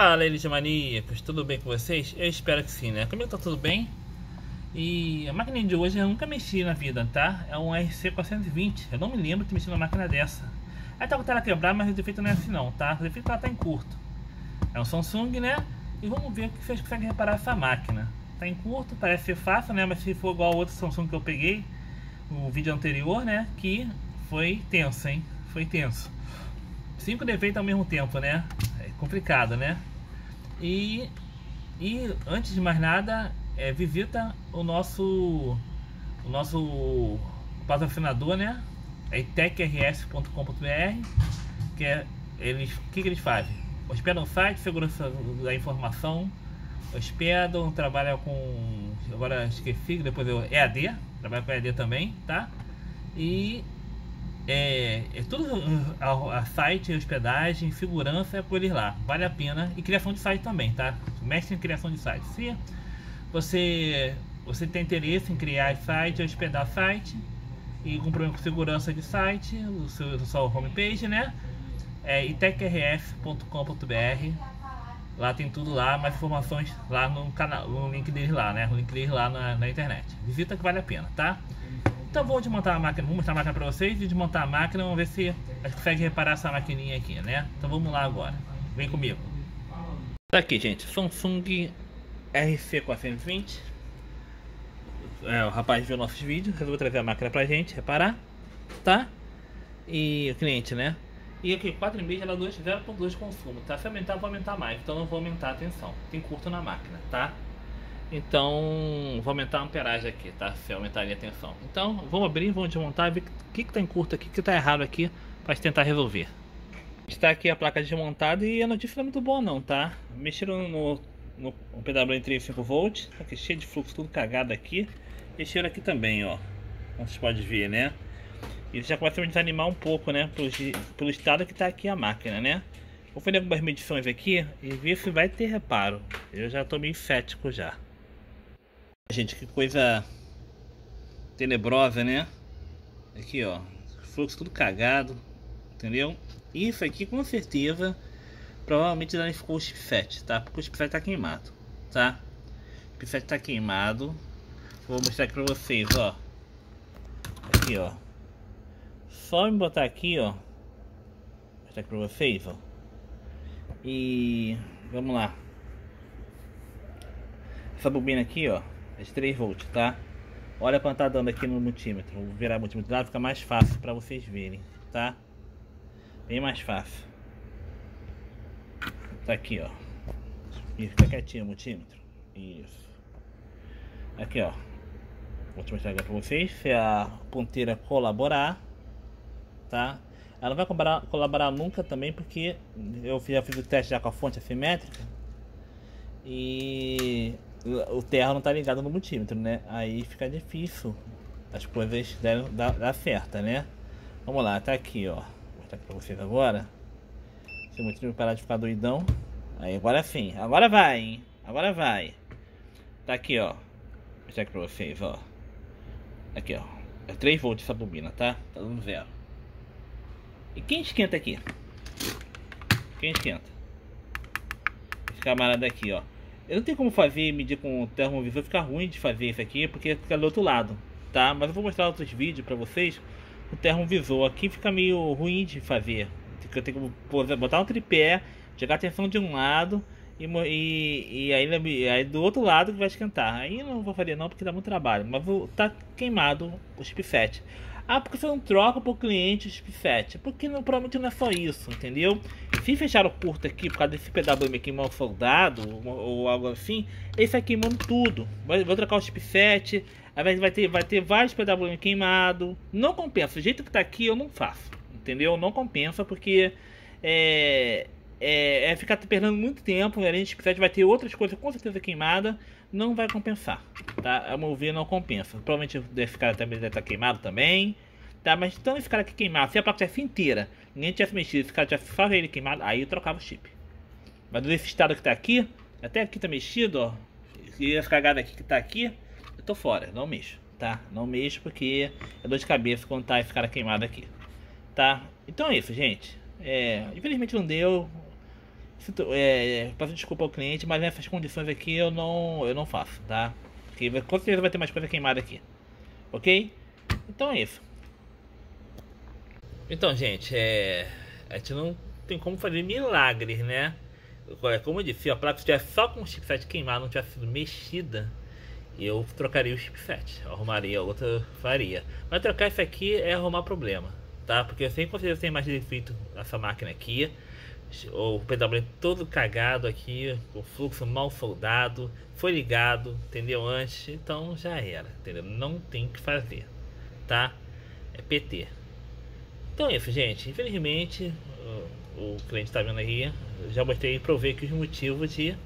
Fala, eles maníacos, tudo bem com vocês? Eu espero que sim, né? Comigo tá tudo bem. E a máquina de hoje eu nunca mexi na vida, tá? É um RC420. Eu não me lembro de mexer numa máquina dessa. Aí tá com ela quebrar, mas o defeito não é assim não, tá? O defeito ela tá em curto. É um Samsung, né? E vamos ver o que vocês conseguem reparar essa máquina. Tá em curto, parece ser fácil, né? Mas se for igual ao outro Samsung que eu peguei no vídeo anterior, né? Que foi tenso, hein? Foi tenso. Cinco defeitos ao mesmo tempo, né? complicado, né? E, e antes de mais nada, é, visita o nosso o nosso patrocinador, né? É itecrs.com.br, que é eles, o que, que eles fazem? Hospedam site, segurança da informação, hospedam, trabalham com, agora esqueci, depois eu, EAD, trabalha com EAD também, tá? E é, é tudo a, a, site, hospedagem, segurança é por eles lá. Vale a pena. E criação de site também, tá? Mestre em criação de site. Se você, você tem interesse em criar site, hospedar site e com problema com segurança de site, o seu, o seu homepage, né? É itecrf.com.br Lá tem tudo lá, mais informações lá no canal, no link deles lá, né? O link deles lá na, na internet. Visita que vale a pena, tá? Então vou desmontar a máquina, vou mostrar a máquina para vocês e desmontar a máquina, vamos ver se a gente consegue reparar essa maquininha aqui, né? Então vamos lá agora, vem comigo. Tá aqui gente, Samsung RC420 é, O rapaz viu nossos vídeos, resolveu trazer a máquina pra gente reparar, tá? E o cliente, né? E aqui, 4,5 geradores 0.2 consumo, tá? Se aumentar, vou aumentar mais, então não vou aumentar a tensão. Tem curto na máquina, tá? Então, vou aumentar a amperagem aqui, tá? Se aumentar a tensão. Então, vamos abrir, vamos desmontar, ver o que está em curto aqui, o que está errado aqui, para tentar resolver. Está aqui a placa desmontada e a notícia não é muito boa não, tá? Mexeram no, no, no PWM 35V, tá aqui cheio de fluxo, tudo cagado aqui. Mexeram aqui também, ó, como vocês podem ver, né? E já começa a me desanimar um pouco, né? Pelo, pelo estado que está aqui a máquina, né? Vou fazer algumas medições aqui e ver se vai ter reparo. Eu já estou meio cético já. Gente, que coisa tenebrosa, né? Aqui, ó, fluxo tudo cagado, entendeu? Isso aqui com certeza provavelmente danificou o chipset, tá? Porque o chipset tá queimado, tá? O chipset tá queimado. Vou mostrar aqui pra vocês, ó. Aqui, ó. Só me botar aqui, ó. Vou mostrar aqui pra vocês, ó. E vamos lá. Essa bobina aqui, ó é de 3 volts, tá? Olha quanto tá dando aqui no multímetro. Vou virar o multímetro lá, fica mais fácil para vocês verem, tá? Bem mais fácil. Tá aqui, ó. E fica quietinho o multímetro. Isso. Aqui, ó. Vou te mostrar aqui pra vocês. Se a ponteira colaborar, tá? Ela não vai colaborar, colaborar nunca também, porque eu já fiz o teste já com a fonte assimétrica. E o terra não tá ligado no multímetro, né? Aí fica difícil as coisas dar, dar certa, né? Vamos lá, tá aqui, ó. Vou mostrar aqui pra vocês agora. Se o multímetro parar de ficar doidão. Aí, agora sim. Agora vai, hein? Agora vai. Tá aqui, ó. Vou mostrar aqui pra vocês, ó. Aqui, ó. É 3 volts essa bobina, tá? Tá dando zero. E quem esquenta aqui? Quem esquenta? Esse camarada aqui, ó. Eu não tenho como fazer medir com o termovisor, fica ruim de fazer isso aqui, porque fica do outro lado, tá? Mas eu vou mostrar outros vídeos para vocês o termovisor. Aqui fica meio ruim de fazer. Eu tenho que botar um tripé, jogar a tensão de um lado e, e, e aí, aí, do outro lado que vai esquentar. Aí não vou fazer não porque dá muito trabalho, mas vou, tá queimado o chipset. Ah, porque você não troca pro cliente o chipset? Porque não, provavelmente não é só isso, entendeu? Se fechar o curto aqui por causa desse PWM queimar o soldado ou, ou, algo assim, esse vai queimando tudo. Vou trocar o chipset, aí vai ter, vai ter vários PWM queimado. Não compensa. O jeito que tá aqui eu não faço, entendeu? Não compensa porque é, é, é ficar perdendo muito tempo. Além de chipset, vai ter outras coisas com certeza queimada. Não vai compensar, tá? A meu ver, não compensa. Provavelmente esse cara também deve estar queimado também. Tá, mas então esse cara aqui queimado, se a placa tivesse inteira, ninguém tivesse mexido, esse cara tivesse só ele queimado, aí eu trocava o chip. Mas nesse estado que tá aqui, até aqui tá mexido, ó. E essa cagada aqui que tá aqui, eu tô fora, não mexo, tá? Não mexo porque é dor de cabeça quando tá esse cara queimado aqui, tá? Então é isso, gente. É, infelizmente não deu. Sinto, é, peço desculpa ao cliente, mas nessas condições aqui eu não, eu não faço, tá? Porque com certeza vai ter mais coisa queimada aqui. Ok? Então é isso. Então, gente, é, a gente não tem como fazer milagres, né? Como eu disse, se a placa estivesse só com o chipset queimado, não tivesse sido mexida, eu trocaria o chipset, arrumaria outra, faria. Mas trocar isso aqui é arrumar problema, tá? Porque eu sempre considero tem mais defeito essa máquina aqui. O PWM todo cagado aqui, o fluxo mal soldado, foi ligado, entendeu? Antes, então já era, entendeu? Não tem o que fazer, tá? É PT. Então é isso, gente. Infelizmente, o, cliente está vendo aí, já mostrei e provei que os motivos de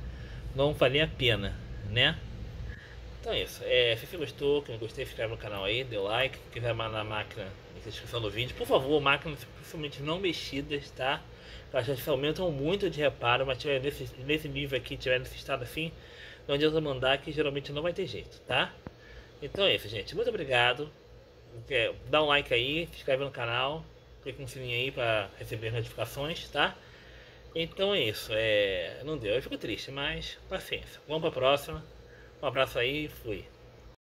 não valer a pena, né? Então é isso. É, se você gostou, que não gostei, se inscreve no canal aí, dê like. Se quiser mandar a máquina na descrição do vídeo, por favor, máquinas principalmente não mexidas, tá? Elas já aumentam muito de reparo, mas tiver nesse, nesse nível aqui, tiver nesse estado assim, não adianta mandar que geralmente não vai ter jeito, tá? Então é isso, gente. Muito obrigado. Dá um like aí, se inscreve no canal, clica no sininho aí para receber notificações, tá? Então é isso. É... Não deu, eu fico triste, mas paciência. Vamos para a próxima. Um abraço aí e fui.